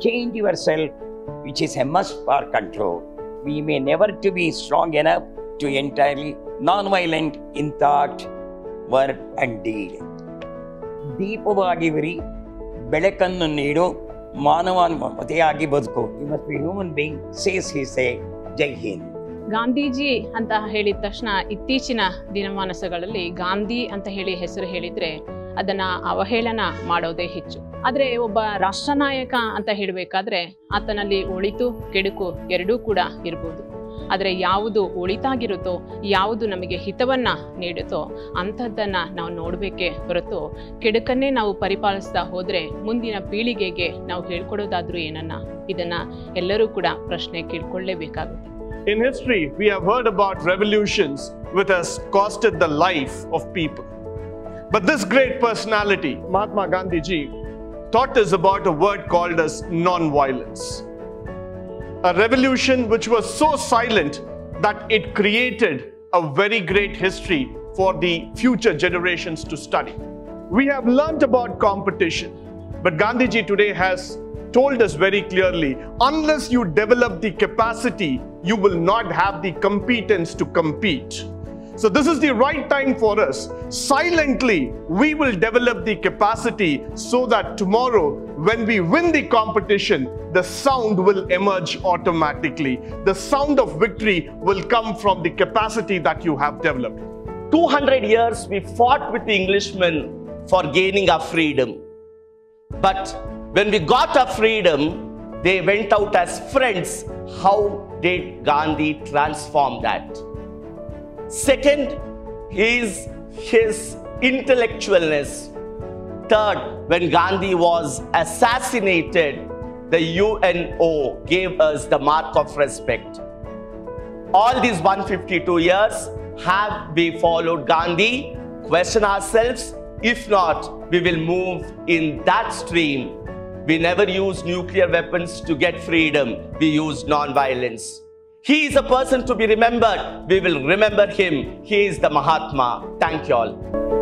yourself, which is a must for control. We may never to be strong enough to entirely non-violent in thought, word and deed. ದೀಪವಾಗಿವಿರಿ ಬೆಳಕನ್ನು ನೀಡು ಮಾನವತೆಯಾಗಿ ಬದುಕು you must be human being says his A Jai Hind Gandhiji ಅಂತ ಹೇಳಿದ ತಕ್ಷಣ ಇತ್ತೀಚಿನ ದಿನಮಾನಸಗಳಲ್ಲಿ ಗಾಂಧಿ ಅಂತ ಹೇಳಿ ಹೆಸರು ಹೇಳಿದ್ರೆ ಅದನ್ನ ಅವಹೇಳನ ಮಾಡೋದೇ ಹೆಚ್ಚು. ಆದ್ರೆ ಒಬ್ಬ ರಾಷ್ಟ್ರ ನಾಯಕ ಅಂತ ಹೇಳಬೇಕಾದ್ರೆ ಆತನಲ್ಲಿ ಒಳಿತು, ಕೆಡುಕು ಎರಡೂ ಕೂಡ ಇರ್ಬೋದು. ಆದ್ರೆ ಯಾವುದು ಒಳಿತಾಗಿರುತ್ತೋ, ಯಾವುದು ನಮಗೆ ಹಿತವನ್ನ ನೀಡುತ್ತೋ ಅಂಥದ್ದನ್ನ ನಾವು ನೋಡಬೇಕೇ ಹೊರತು ಕೆಡುಕನ್ನೇ ನಾವು ಪರಿಪಾಲಿಸ್ತಾ ಹೋದ್ರೆ ಮುಂದಿನ ಪೀಳಿಗೆಗೆ ನಾವು ಹೇಳ್ಕೊಡೋದಾದ್ರೂ ಏನನ್ನ? ಇದನ್ನ ಎಲ್ಲರೂ ಕೂಡ ಪ್ರಶ್ನೆ ಕೇಳ್ಕೊಳ್ಳೇಬೇಕಾಗುತ್ತೆ. In history, we have heard about revolutions which has costed the life of people. But this great personality, Mahatma Gandhi ji, taught us about a word called as non-violence. A revolution which was so silent that it created a very great history for the future generations to study. We have learnt about competition, but Gandhiji today has told us very clearly unless you develop the capacity, you will not have the competence to compete. So, this is the right time for us. Silently, we will develop the capacity so that tomorrow, when we win the competition, the sound will emerge automatically. The sound of victory will come from the capacity that you have developed. 200 years we fought with the Englishmen for gaining our freedom. But when we got our freedom, they went out as friends. How did Gandhi transform that? Second is his intellectualness. Third, when Gandhi was assassinated, the UNO gave us the mark of respect. All these 152 years, have we followed Gandhi? Question ourselves. If not, we will move in that stream. We never use nuclear weapons to get freedom. We use non-violence. He is a person to be remembered. We will remember him. He is the Mahatma. Thank you all.